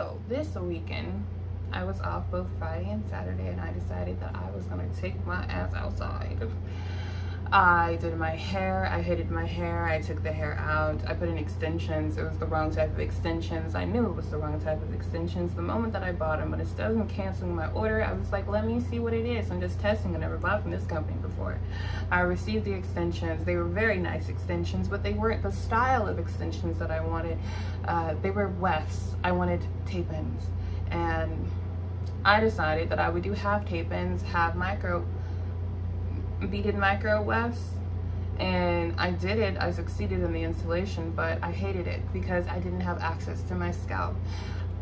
So this weekend, I was off both Friday and Saturday and I decided that I was gonna take my ass outside. I did my hair, I hated my hair, I took the hair out, I put in extensions, it was the wrong type of extensions, I knew it was the wrong type of extensions. The moment that I bought them, but instead of canceling my order, I was like, let me see what it is, I'm just testing, I never bought from this company before. I received the extensions, they were very nice extensions, but they weren't the style of extensions that I wanted. Uh, they were wefts, I wanted tape-ins, and I decided that I would do half tape-ins, half micro beaded micro wefts and I did it, I succeeded in the installation, but I hated it because I didn't have access to my scalp.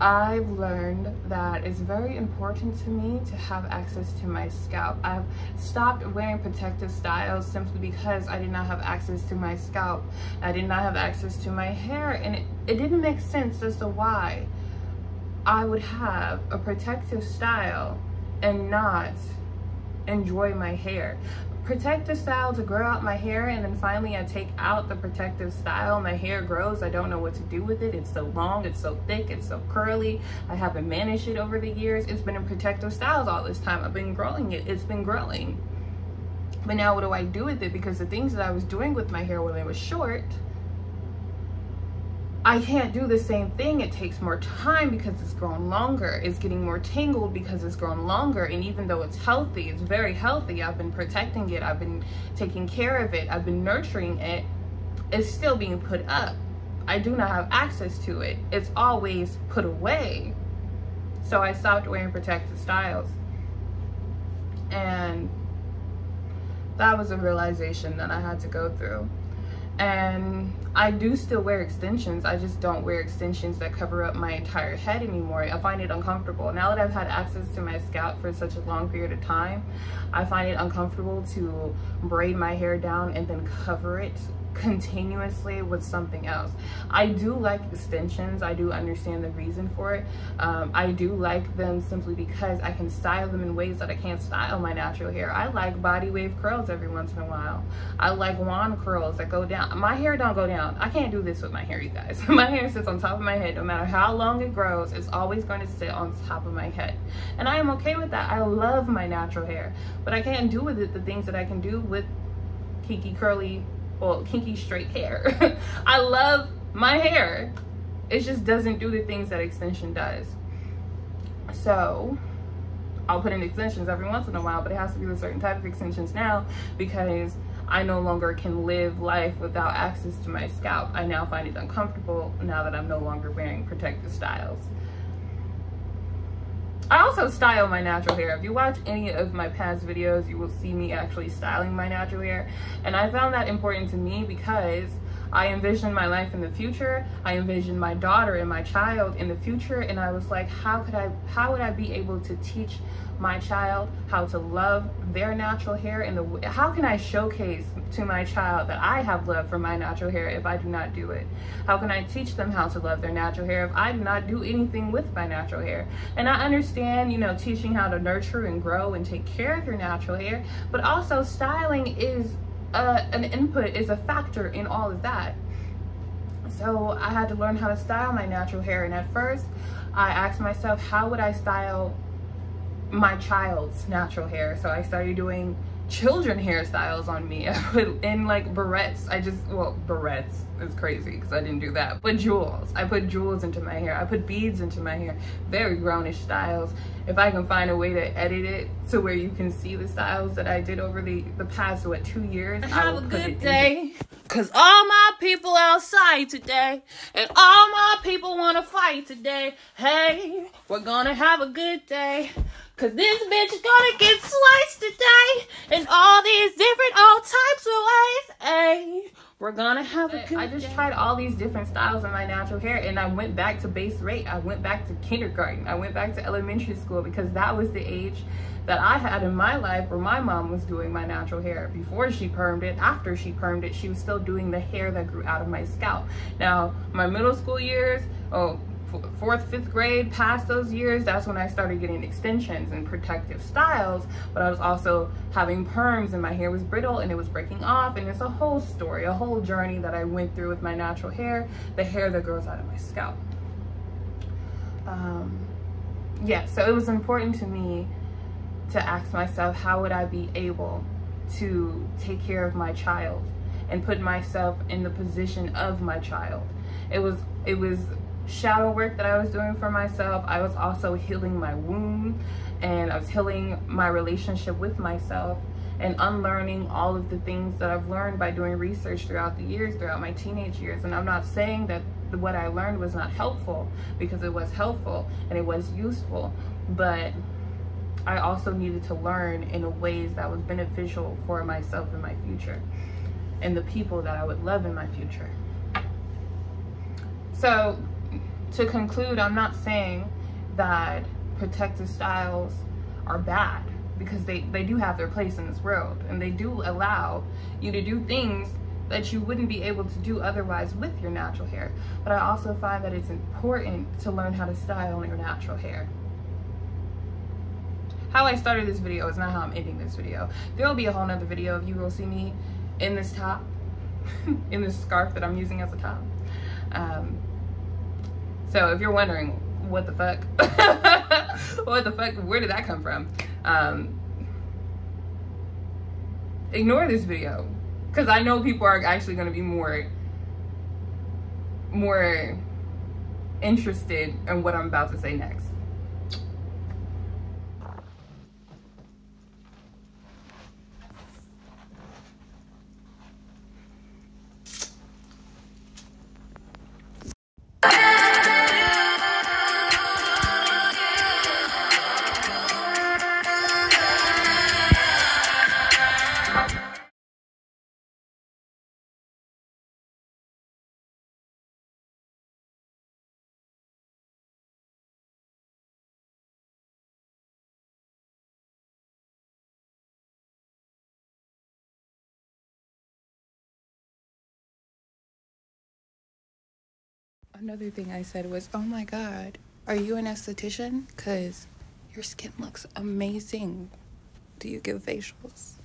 I've learned that it's very important to me to have access to my scalp. I've stopped wearing protective styles simply because I did not have access to my scalp. I did not have access to my hair and it, it didn't make sense as to why I would have a protective style and not enjoy my hair protective style to grow out my hair and then finally I take out the protective style. My hair grows. I don't know what to do with it. It's so long it's so thick it's so curly. I haven't managed it over the years. It's been in protective styles all this time. I've been growing it. It's been growing. But now what do I do with it? Because the things that I was doing with my hair when it was short I can't do the same thing. It takes more time because it's grown longer. It's getting more tangled because it's grown longer. And even though it's healthy, it's very healthy. I've been protecting it. I've been taking care of it. I've been nurturing it. It's still being put up. I do not have access to it. It's always put away. So I stopped wearing protective styles. And that was a realization that I had to go through and I do still wear extensions. I just don't wear extensions that cover up my entire head anymore. I find it uncomfortable. Now that I've had access to my scalp for such a long period of time, I find it uncomfortable to braid my hair down and then cover it continuously with something else. I do like extensions. I do understand the reason for it. Um, I do like them simply because I can style them in ways that I can't style my natural hair. I like body wave curls every once in a while. I like wand curls that go down. My hair don't go down. I can't do this with my hair, you guys. my hair sits on top of my head. No matter how long it grows, it's always going to sit on top of my head. And I am okay with that. I love my natural hair, but I can't do with it the things that I can do with kinky curly well kinky straight hair. I love my hair. It just doesn't do the things that extension does. So i'll put in extensions every once in a while but it has to be with certain type of extensions now because i no longer can live life without access to my scalp. I now find it uncomfortable now that i'm no longer wearing protective styles I also style my natural hair. If you watch any of my past videos, you will see me actually styling my natural hair. And I found that important to me because I envisioned my life in the future. I envisioned my daughter and my child in the future. And I was like, how could I, how would I be able to teach my child how to love their natural hair and the, how can I showcase to my child that I have love for my natural hair if I do not do it? How can I teach them how to love their natural hair if I do not do anything with my natural hair? And I understand, you know, teaching how to nurture and grow and take care of your natural hair, but also styling is uh, an input, is a factor in all of that. So I had to learn how to style my natural hair. And at first I asked myself, how would I style my child's natural hair. So I started doing children hairstyles on me. I put in like barrettes. I just, well, barrettes is crazy because I didn't do that. But jewels. I put jewels into my hair. I put beads into my hair. Very grownish styles. If I can find a way to edit it to where you can see the styles that I did over the, the past, what, two years. Have a good day. Cause all my people outside today and all my people want to fight today. Hey, we're gonna have a good day. Cause this bitch gonna get sliced today and all these different all types we're gonna have a good I just day. tried all these different styles in my natural hair and I went back to base rate. I went back to kindergarten. I went back to elementary school because that was the age that I had in my life where my mom was doing my natural hair. Before she permed it, after she permed it, she was still doing the hair that grew out of my scalp. Now, my middle school years, oh, fourth, fifth grade, past those years, that's when I started getting extensions and protective styles, but I was also having perms and my hair was brittle and it was breaking off and it's a whole story, a whole journey that I went through with my natural hair, the hair that grows out of my scalp. um, yeah, so it was important to me to ask myself, how would I be able to take care of my child and put myself in the position of my child? It was, it was shadow work that I was doing for myself. I was also healing my wound and I was healing my relationship with myself and unlearning all of the things that I've learned by doing research throughout the years, throughout my teenage years. And I'm not saying that what I learned was not helpful because it was helpful and it was useful, but I also needed to learn in ways that was beneficial for myself in my future and the people that I would love in my future. So to conclude, I'm not saying that protective styles are bad because they, they do have their place in this world and they do allow you to do things that you wouldn't be able to do otherwise with your natural hair. But I also find that it's important to learn how to style your natural hair. How I started this video is not how I'm ending this video. There will be a whole nother video of you will see me in this top, in this scarf that I'm using as a top. Um, so if you're wondering, what the fuck? what the fuck? Where did that come from? Um, ignore this video because I know people are actually going to be more more interested in what I'm about to say next. Another thing I said was, oh my God, are you an esthetician? Because your skin looks amazing. Do you give facials?